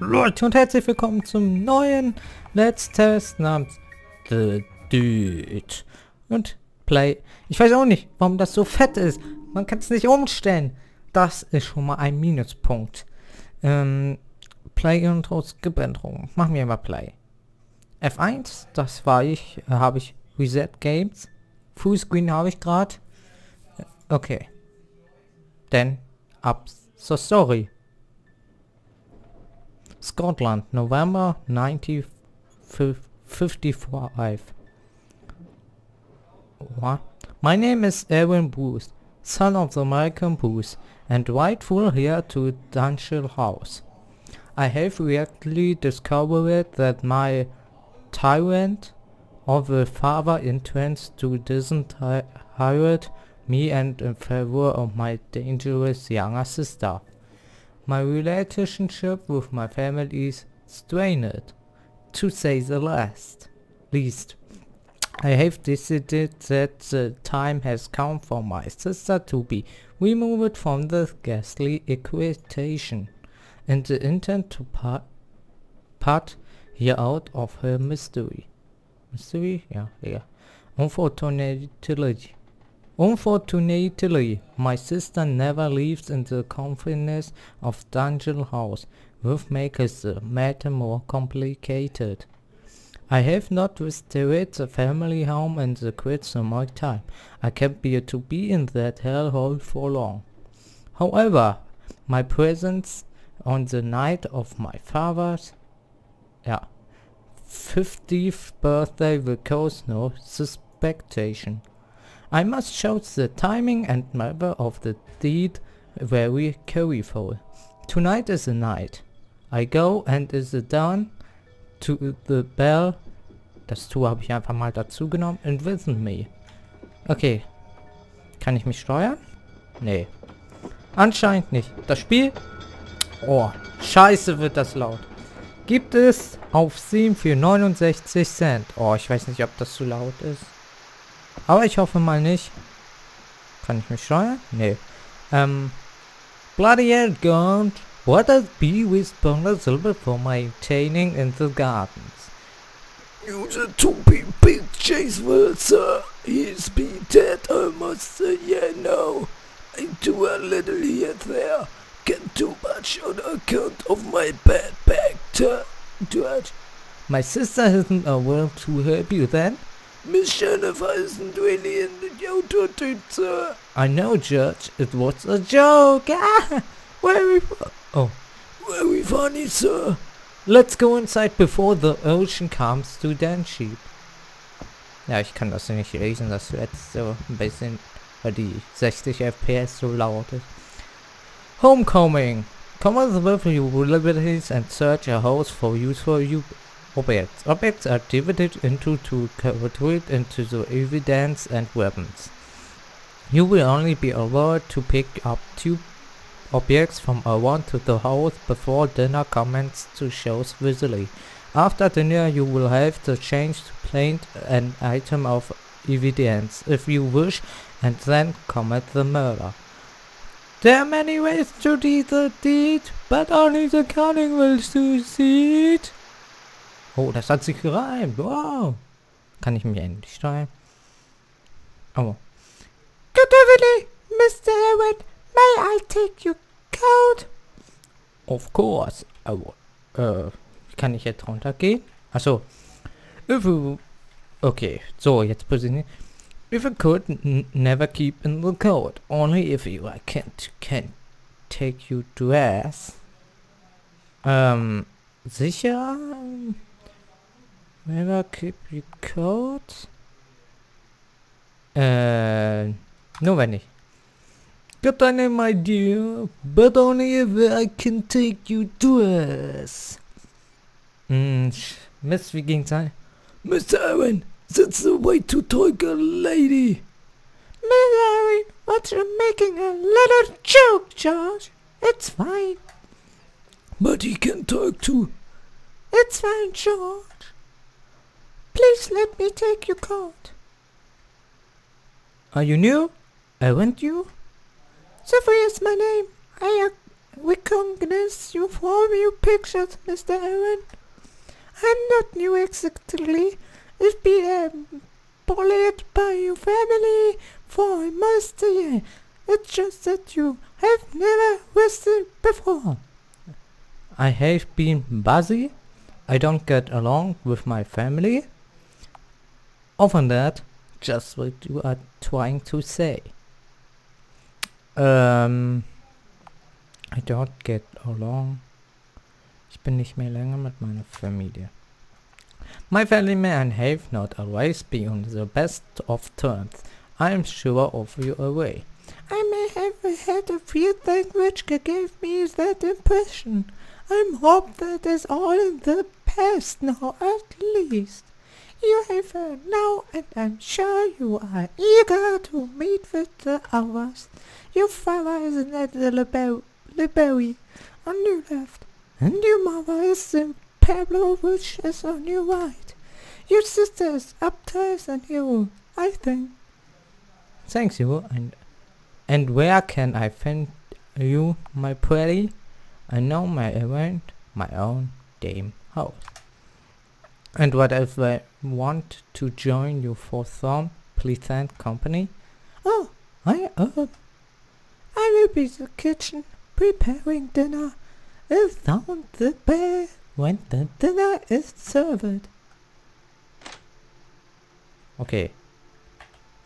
Leute und herzlich willkommen zum neuen Let's Test namens The Dude. Und Play. Ich weiß auch nicht, warum das so fett ist. Man kann es nicht umstellen. Das ist schon mal ein Minuspunkt. Ähm, Play und Ausgebänderung. Machen wir mal Play. F1, das war ich, habe ich Reset Games. Fullscreen habe ich gerade. Okay. Then, up so sorry. Scotland, November 1955. What? My name is Erwin Booth, son of the American Booth, and rightful heir to Dunshall House. I have recently discovered that my tyrant of a father intends to disinherit me and in favor of my dangerous younger sister. My relationship with my family is strained, to say the least. Least. I have decided that the time has come for my sister to be removed from the ghastly equation, and the intent to part, part her out of her mystery. Mystery? Yeah, yeah. Unfortunately, Unfortunately, my sister never lives in the confines of Dungeon House, which makes the matter more complicated. I have not visited the family home and the quite some more time. I can't bear to be in that hellhole for long. However, my presence on the night of my father's yeah, 50th birthday will cause no suspicion. I must show the timing and manner of the deed very careful. Tonight is the night. I go and is it done to the bell. Das Tu habe ich einfach mal dazu genommen. And listen me. Okay. Kann ich mich steuern? Nee. Anscheinend nicht. Das Spiel... Oh, scheiße wird das laut. Gibt es auf Steam für 69 Cent. Oh, ich weiß nicht, ob das zu laut ist. Aber ich hoffe mal nicht. Kann ich mich steuern? Nee. Ähm. Bloody hell, God. What does be with responsible for maintaining in the gardens? Use a to be big chase will, sir. He's been dead almost a year now. I do a little here there. Can't much on account of my bad back. Dirt. My sister isn't a aware to help you then? Miss Jennifer isn't really in the auto type, sir. I know, Judge. It was a joke. Ah, very... Oh. Very funny, sir. Let's go inside before the ocean comes to Danship. Ja, ich kann das nicht lesen, das jetzt so ein bisschen, weil die 60 FPS so laut ist. Homecoming. Come with your liberties and search a house for useful you objects. Objects are divided into two categories into the evidence and weapons. You will only be allowed to pick up two objects from a one to the house before dinner commences to show visually. After dinner you will have to change to plant an item of evidence if you wish and then commit the murder. There are many ways to do the deed, but only the cunning will succeed. Oh, das hat sich gereimt. Wow. Kann ich mich endlich steuern? Oh. Good evening, Mr. Edward. May I take your code? Of course. Oh, äh, kann ich jetzt runtergehen? Achso. Okay, so, jetzt positionieren. If you could never keep in the code, only if you I can't can take you to ass. Ähm, sicher? Never keep code? Äh, nur wenn nicht. Got a name my dear, but only if I can take you to us. Mist, wie ging's ein? Mr. Owen, that's the way to talk a lady. Miss Harry, but you're making a little joke, George. It's fine. But he can talk too. It's fine, George. Please let me take your card. Are you new? I want you? Sophie is my name. I recognize you from your pictures, Mr. Aaron. I'm not new exactly. I've been um, bullied by your family for a year. It's just that you have never visited before. I have been busy. I don't get along with my family. Often that, just what you are trying to say. Ähm, I don't get along. Ich bin nicht mehr länger mit meiner Familie. My family and have not always been on the best of terms. I am sure of you away. I may have had a few things which gave me that impression. I'm hope that is all in the past now at least. You have her now and I'm sure you are eager to meet with the others. Your father is in the library on your left and your mother is in Pablo which is on your right. Your sister is upstairs and you, I think. Thanks you and and where can I find you, my pretty? I know my errand, my own damn house. And what if I want to join you for some pleasant company? Oh, I uh, I will be in the kitchen preparing dinner. I'll the bell when the dinner is served. Okay.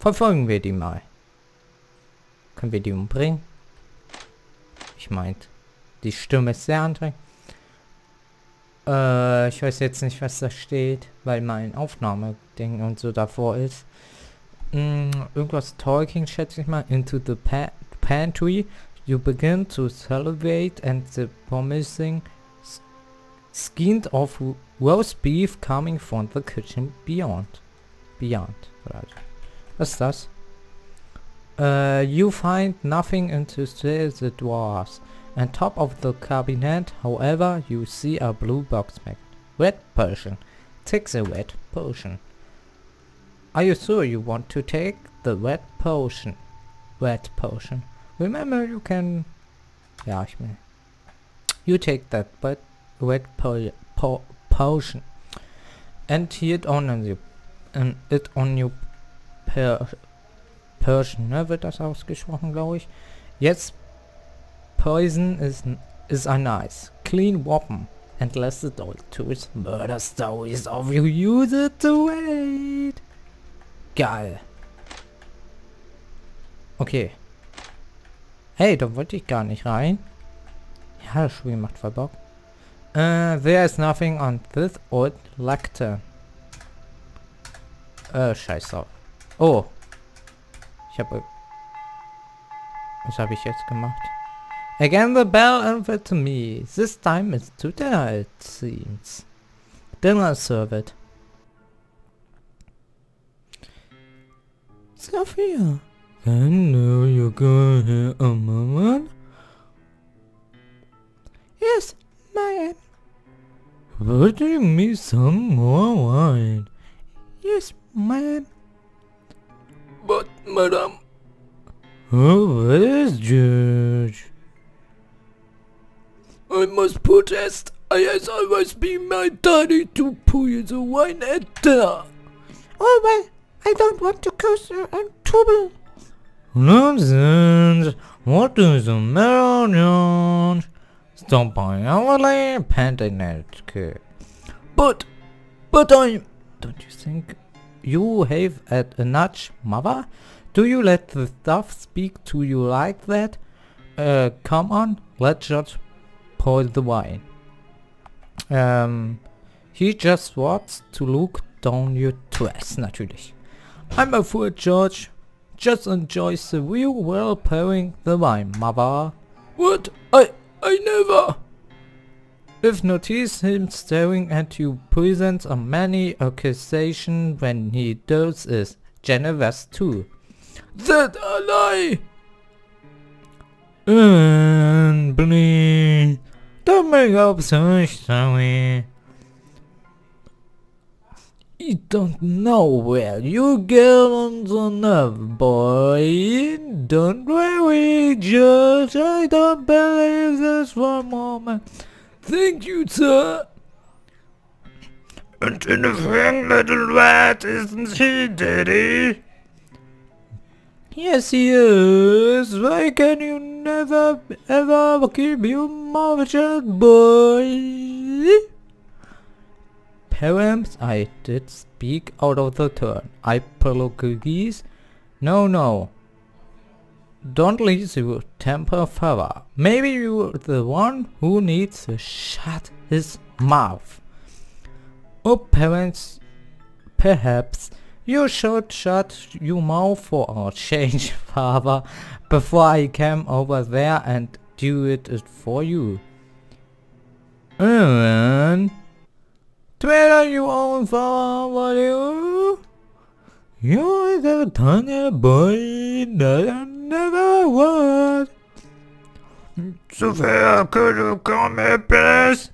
Verfolgen wir die mal. Können wir die umbringen? Ich meint, die Stimme ist sehr anstrengend. Äh, ich weiß jetzt nicht, was da steht, weil mein Aufnahmeding und so davor ist. Mm, irgendwas talking, schätze ich mal. Into the pa pantry. You begin to celebrate and the promising skin of roast beef coming from the kitchen beyond. Beyond. Was ist das? Uh, you find nothing into the drawers. On top of the cabinet, however, you see a blue box marked Red Potion. Take the red potion. Are you sure you want to take the red potion? Red potion. Remember you can... Ja, ich. You take that red, red po po potion. And it on you... And it on you per Persian, ne, wird das ausgesprochen, glaube ich. Jetzt Poison is, is a nice, clean weapon and less adult tools. Murder stories of you use it to wait. Geil. Okay. Hey, da wollte ich gar nicht rein. Ja, das Spiel macht voll Bock. Uh, there is nothing on this old lectern. Äh, scheiße. Oh. Ich habe... Was habe ich jetzt gemacht? Again the bell answered to me. This time it's to dinner it seems. Dinner served. Sophia. I know you're going here a moment. Yes, ma'am. Bring me some more wine. Yes, ma'am. But, madam, Oh, where's George? I must protest. I has always been my duty to pour you the wine at dinner. Oh well, I don't want to cause you in trouble. Nonsense! What is the matter, George? Stop by hourly panting at kid. But, but I'm... Don't you think you have at a notch, mother? Do you let the stuff speak to you like that? Uh, come on, let's just pour the wine. Um, he just wants to look down your dress, natürlich. I'm a fool, George just enjoys the view while pouring the wine, mother. What? I... I never... If notice him staring at you presents on many occasions when he does is generous too. That a lie! And please, don't make up so sorry. You don't know where you get on the nerve, boy. Don't worry, Judge. I don't believe this a moment. Thank you, sir. And anything, little rat, isn't he, Daddy? Yes, he is. Why can you never ever keep your mouth shut, boy? Parents, I did speak out of the turn. I apologize. No, no. Don't lose your temper further. Maybe you're the one who needs to shut his mouth. Oh, parents, perhaps you should shut your mouth for a change, father, before I come over there and do it for you. Aaron, Twitter you own father, you? You're the tiny boy that never was. Sophia, could you come here, please?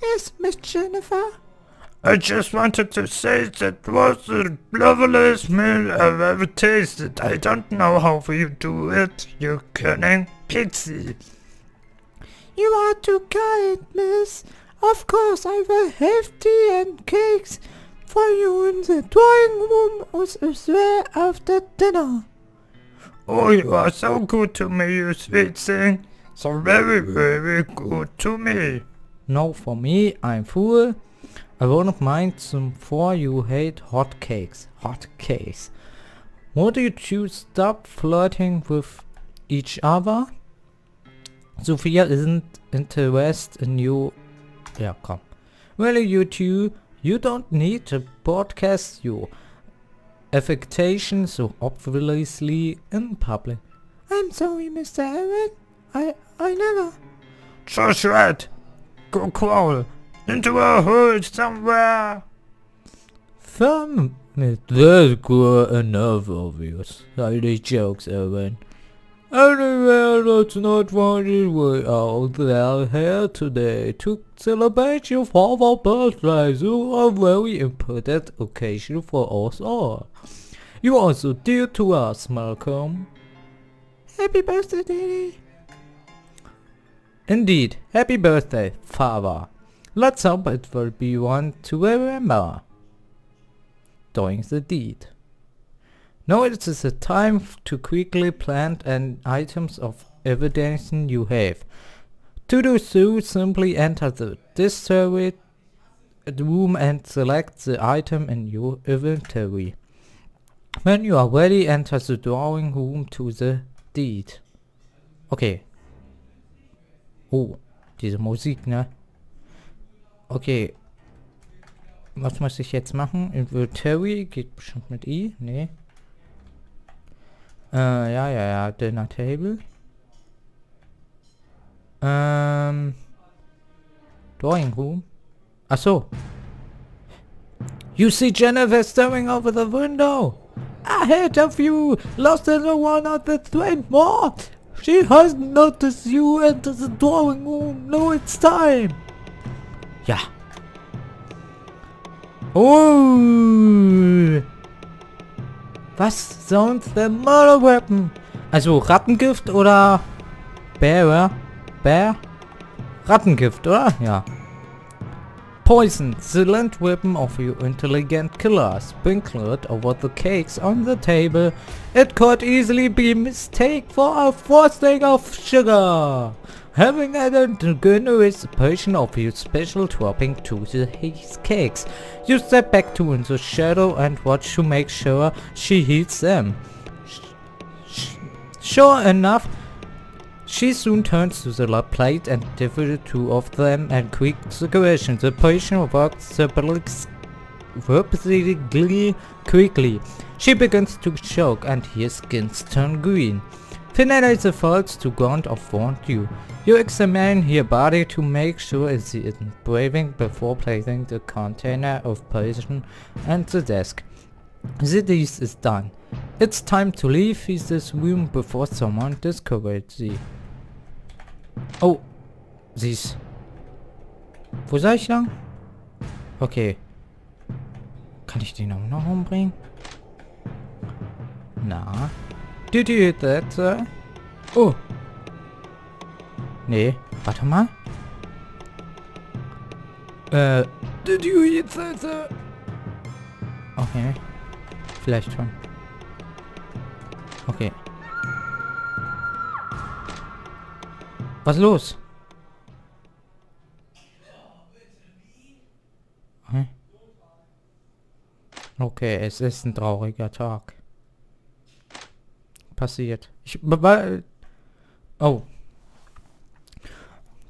Yes, Miss Jennifer. I just wanted to say that was the loveliest meal I've ever tasted. I don't know how you do it, you cunning pixie. You are too kind, miss. Of course I will have tea and cakes for you in the drawing room as well after dinner. Oh, you are so good to me, you sweet thing. So very, very good to me. No, for me, I'm full. I won't mind some for you hate hot cakes. Hot cakes. Would you two stop flirting with each other? Sophia isn't interested in you. Yeah, come. Well, you two, you don't need to broadcast your affectation so obviously in public. I'm sorry, Mr. Aaron. I I never. Just right. Go crawl into a hole somewhere. With that's good enough of your silly jokes, Owen. Anyway, let's not wonder we are there here today to celebrate your father's birthday, so a very important occasion for us all. You are so dear to us, Malcolm. Happy birthday, Daddy. Indeed, happy birthday, father. Let's hope it will be one to remember. Doing the deed. Now it is a time to quickly plant and items of evidence you have. To do so, simply enter the discovery room and select the item in your inventory. When you are ready, enter the drawing room to the deed. Okay. Oh, diese Musik, ne? Okay. Was muss ich jetzt machen? Inventory geht bestimmt mit I? Nee. Ja, ja, ja. Dinner Table. Ähm. Drawing Room. Ach so. You see Jennifer staring over the window. Ahead of you, lost in the one of the train more. She has noticed you enter the drawing room. Now it's time. Yeah. Oh. Was sounds the murder weapon? Also Rattengift oder Bear? Bear? Rattengift, oder? Ja. Poison, silent weapon of your intelligent killer, sprinkled over the cakes on the table. It could easily be mistaken for a frosting of sugar. Having added the generous portion of your special topping to the his cakes, you step back to in the shadow and watch to make sure she eats them. Sure enough, she soon turns to the la- plate and devoured two of them and quick segregation. The potion works rapidly quickly. She begins to choke and her skin turns green. Finally the falls to ground of want you. You examine her body to make sure it isn't breathing before placing the container of poison on the desk. The deed is done. It's time to leave this room before someone discovers sie. Oh, sie ist... Wo soll ich lang? Okay. Kann ich den auch noch umbringen? Na? Did you hit that? Oh. Nee, warte mal. Äh, Did you hit that, okay. Vielleicht schon. Okay. Was los? Okay, es ist ein trauriger Tag. Passiert. Ich... Oh.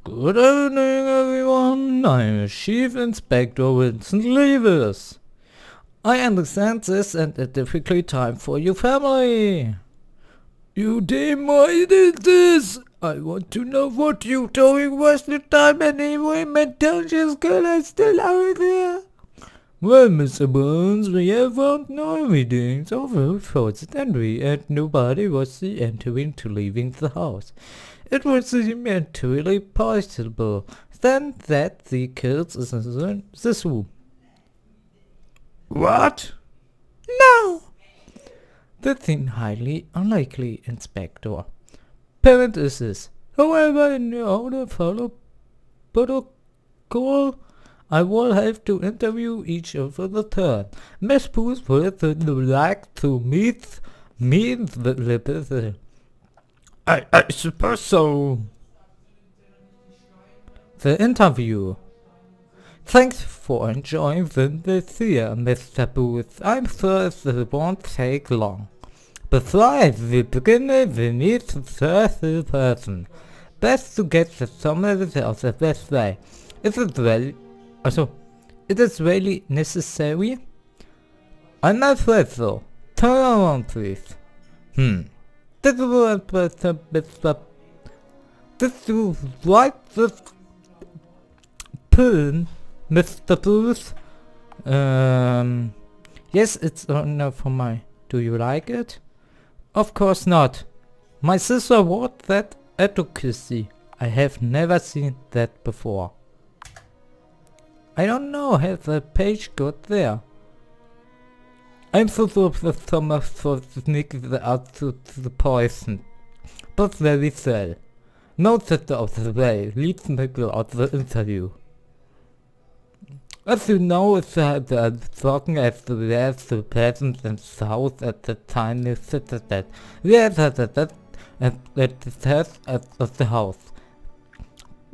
Good evening, everyone. I'm Chief Inspector Vincent Levis. I understand this and a difficult time for your family. You did this? I want to know what you doing was the time anyway, my Mental's girl is still out there. Well, Mr. Burns, we have found no evidence of her forced entry and nobody was entering to leaving the house. It seem entirely possible then that the kills is in this room. What? No! That seems highly unlikely, Inspector. Parent is this. However, in order to follow protocol, I will have to interview each of the turn. Miss Booth would like to meet me the, the, I, I suppose so. the interview. Thanks for enjoying the, the theater, Mr. Booth. I'm sure it won't take long. Besides, we begin we need to serve the person. Best to get the summary of the best way. Is it really... Also, it is really necessary? I'm afraid so. Turn around, please. Hmm. This will Mr. Mr. This will right this pin, Mr. Booth. Um, yes, it's enough for my. Do you like it? Of course not. My sister wore that advocacy. I have never seen that before. I don't know how the page got there. I'm so sorry that Thomas for sneaking the out to, the poison. But very sad. Note that of the way leads people out the interview. As you know, it's uh, the talking as the there's the presence and south at the tiny citadel. There's at that at at the test at of the house.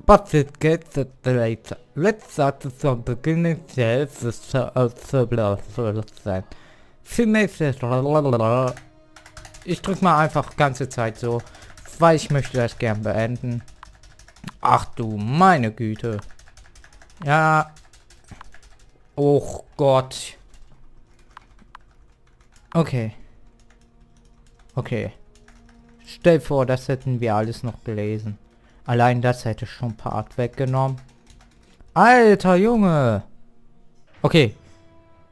But it gets it later. Let's start from beginning there's the so of the first then. She makes it Ich drück mal einfach ganze Zeit so, weil ich möchte das gern beenden. Ach du meine Güte. Ja, Oh Gott. Okay. Okay. Stell vor, das hätten wir alles noch gelesen. Allein das hätte schon Part weggenommen. Alter Junge. Okay.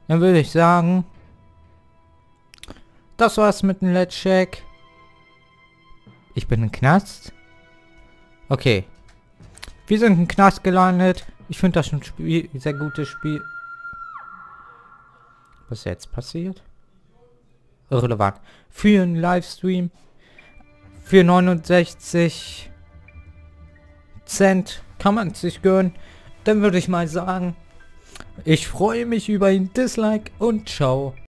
Dann würde ich sagen. Das war's mit dem Let's Check. Ich bin im Knast. Okay. Wir sind im Knast gelandet. Ich finde das ein Spiel, sehr gutes Spiel. Was jetzt passiert? Irrelevant. Für einen Livestream für 69 Cent kann man sich gönnen. Dann würde ich mal sagen, ich freue mich über ein Dislike und ciao.